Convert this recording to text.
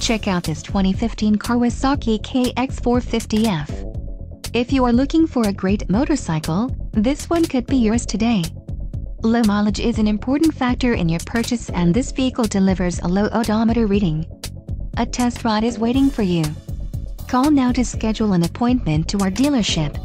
Check out this 2015 Kawasaki KX450F. If you are looking for a great motorcycle, this one could be yours today. Low mileage is an important factor in your purchase and this vehicle delivers a low odometer reading. A test ride is waiting for you. Call now to schedule an appointment to our dealership.